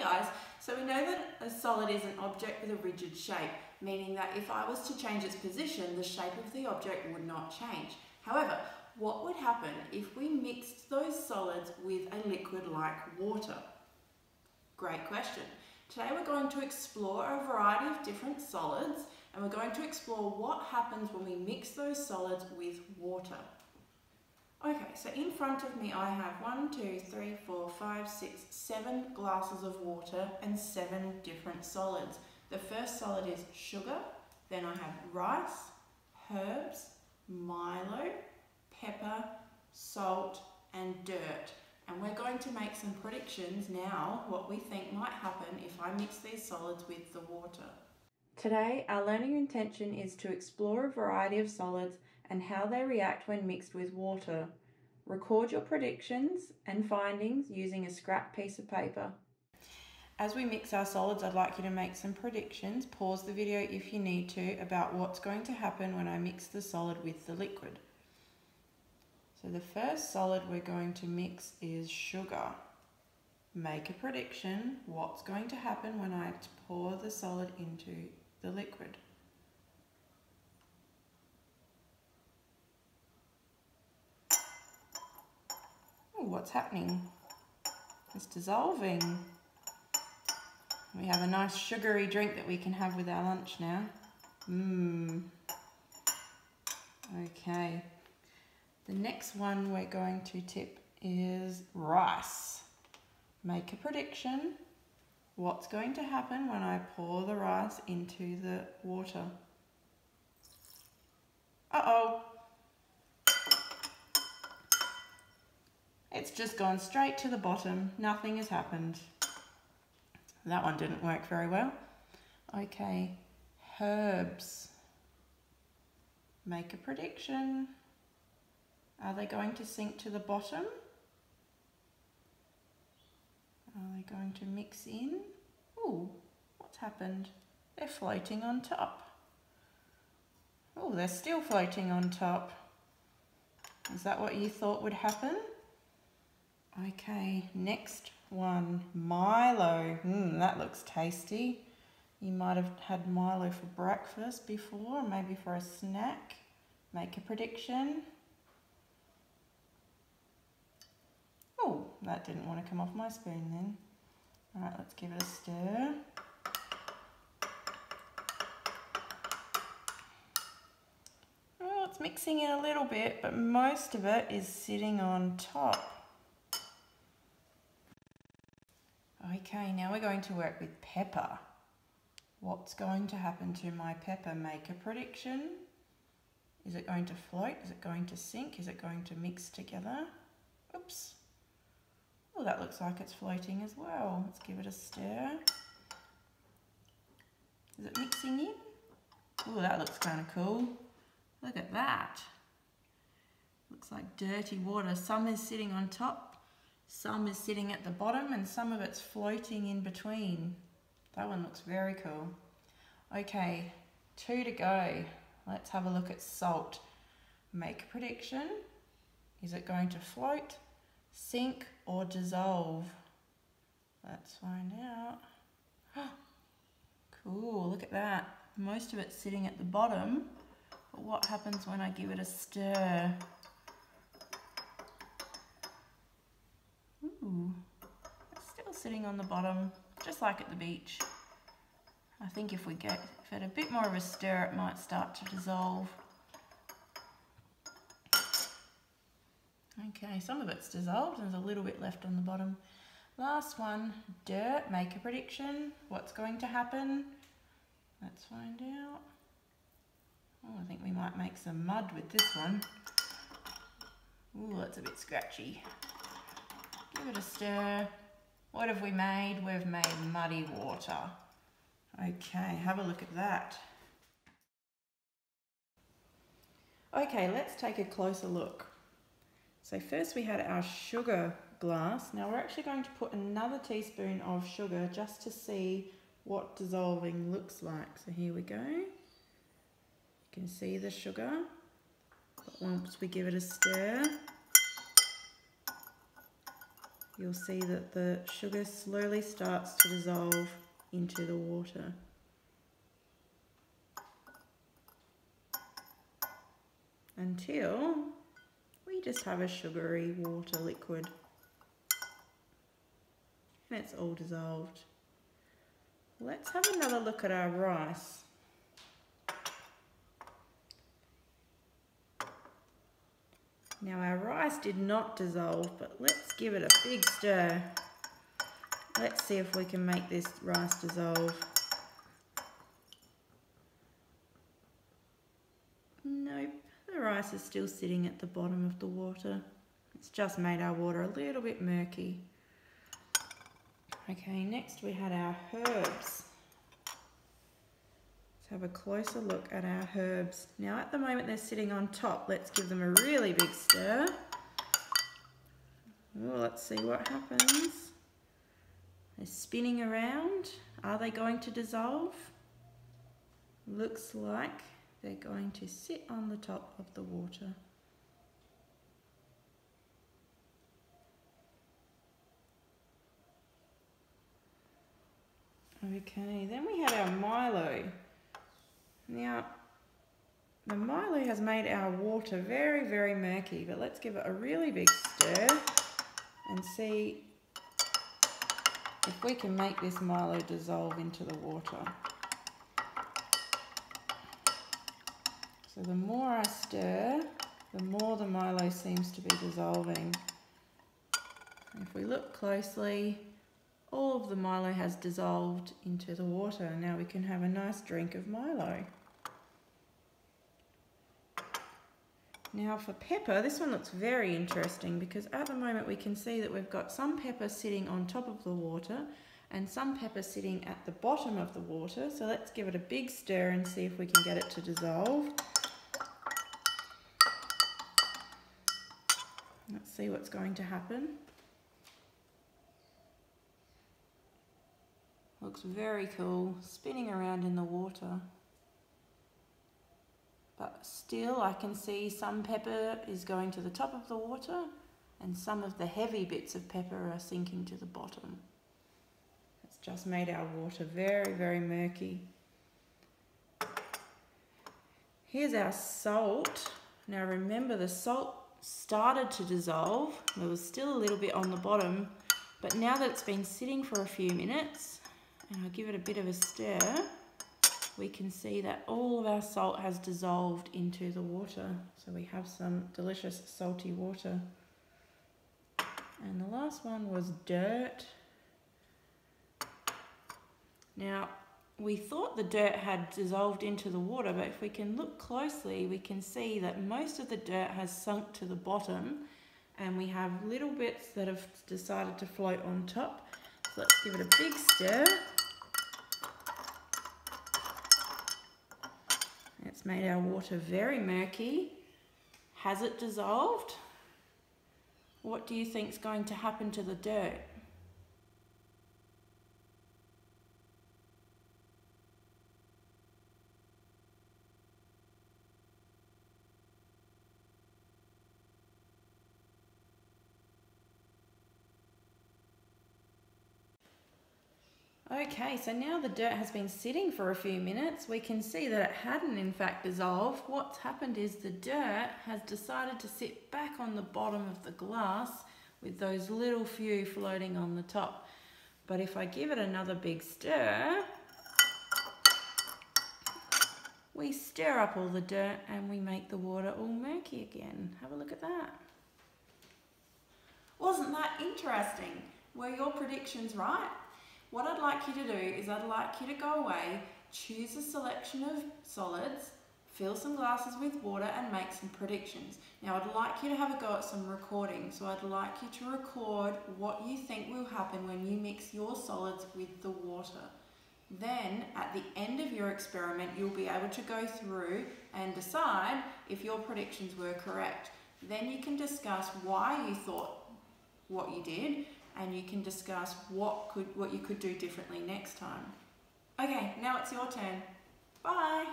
guys, so we know that a solid is an object with a rigid shape, meaning that if I was to change its position, the shape of the object would not change. However, what would happen if we mixed those solids with a liquid like water? Great question. Today we're going to explore a variety of different solids and we're going to explore what happens when we mix those solids with water. Okay, so in front of me I have one, two, three, four, five, six, seven glasses of water and seven different solids. The first solid is sugar, then I have rice, herbs, Milo, pepper, salt and dirt. And we're going to make some predictions now what we think might happen if I mix these solids with the water. Today, our learning intention is to explore a variety of solids and how they react when mixed with water. Record your predictions and findings using a scrap piece of paper. As we mix our solids, I'd like you to make some predictions. Pause the video if you need to about what's going to happen when I mix the solid with the liquid. So the first solid we're going to mix is sugar. Make a prediction, what's going to happen when I pour the solid into the liquid. What's happening? It's dissolving. We have a nice sugary drink that we can have with our lunch now. Mmm. Okay. The next one we're going to tip is rice. Make a prediction. What's going to happen when I pour the rice into the water? Uh-oh. It's just gone straight to the bottom. Nothing has happened. That one didn't work very well. Okay, herbs. Make a prediction. Are they going to sink to the bottom? Are they going to mix in? Oh, what's happened? They're floating on top. Oh, they're still floating on top. Is that what you thought would happen? Okay, next one, Milo. Mmm, that looks tasty. You might have had Milo for breakfast before, maybe for a snack. Make a prediction. Oh, that didn't want to come off my spoon then. All right, let's give it a stir. Oh, it's mixing in a little bit, but most of it is sitting on top. Okay, now we're going to work with pepper. What's going to happen to my pepper? Make a prediction. Is it going to float? Is it going to sink? Is it going to mix together? Oops. Oh, that looks like it's floating as well. Let's give it a stir. Is it mixing in? Oh, that looks kind of cool. Look at that. Looks like dirty water. Some is sitting on top, some is sitting at the bottom and some of it's floating in between. That one looks very cool. Okay, two to go. Let's have a look at salt. Make a prediction. Is it going to float, sink or dissolve? Let's find out. cool, look at that. Most of it's sitting at the bottom. But what happens when I give it a stir? Ooh, it's still sitting on the bottom, just like at the beach. I think if we get if it a bit more of a stir, it might start to dissolve. Okay, some of it's dissolved and there's a little bit left on the bottom. Last one, dirt, make a prediction. What's going to happen? Let's find out. Oh, I think we might make some mud with this one. Ooh, that's a bit scratchy. Give it a stir. What have we made? We've made muddy water. Okay, have a look at that. Okay, let's take a closer look. So first we had our sugar glass. Now we're actually going to put another teaspoon of sugar just to see what dissolving looks like. So here we go. You can see the sugar. But once we give it a stir, you'll see that the sugar slowly starts to dissolve into the water. Until we just have a sugary water liquid. And it's all dissolved. Let's have another look at our rice. Now our rice did not dissolve, but let's give it a big stir. Let's see if we can make this rice dissolve. Nope, the rice is still sitting at the bottom of the water. It's just made our water a little bit murky. Okay, next we had our herbs have a closer look at our herbs. Now at the moment they're sitting on top. Let's give them a really big stir. Well, let's see what happens. They're spinning around. Are they going to dissolve? Looks like they're going to sit on the top of the water. Okay, then we had our Milo. Now, the Milo has made our water very, very murky, but let's give it a really big stir and see if we can make this Milo dissolve into the water. So the more I stir, the more the Milo seems to be dissolving. If we look closely, all of the Milo has dissolved into the water. Now we can have a nice drink of Milo. Now for pepper, this one looks very interesting because at the moment we can see that we've got some pepper sitting on top of the water and some pepper sitting at the bottom of the water. So let's give it a big stir and see if we can get it to dissolve. Let's see what's going to happen. Looks very cool, spinning around in the water but still I can see some pepper is going to the top of the water and some of the heavy bits of pepper are sinking to the bottom. It's just made our water very, very murky. Here's our salt. Now remember the salt started to dissolve. There was still a little bit on the bottom, but now that it's been sitting for a few minutes, and I'll give it a bit of a stir, we can see that all of our salt has dissolved into the water. So we have some delicious salty water. And the last one was dirt. Now, we thought the dirt had dissolved into the water, but if we can look closely, we can see that most of the dirt has sunk to the bottom and we have little bits that have decided to float on top. So let's give it a big stir. It's made our water very murky. Has it dissolved? What do you think is going to happen to the dirt? Okay, so now the dirt has been sitting for a few minutes. We can see that it hadn't in fact dissolved. What's happened is the dirt has decided to sit back on the bottom of the glass with those little few floating on the top. But if I give it another big stir, we stir up all the dirt and we make the water all murky again. Have a look at that. Wasn't that interesting? Were your predictions right? What I'd like you to do is I'd like you to go away, choose a selection of solids, fill some glasses with water and make some predictions. Now I'd like you to have a go at some recording. So I'd like you to record what you think will happen when you mix your solids with the water. Then at the end of your experiment, you'll be able to go through and decide if your predictions were correct. Then you can discuss why you thought what you did and you can discuss what could what you could do differently next time. Okay, now it's your turn. Bye.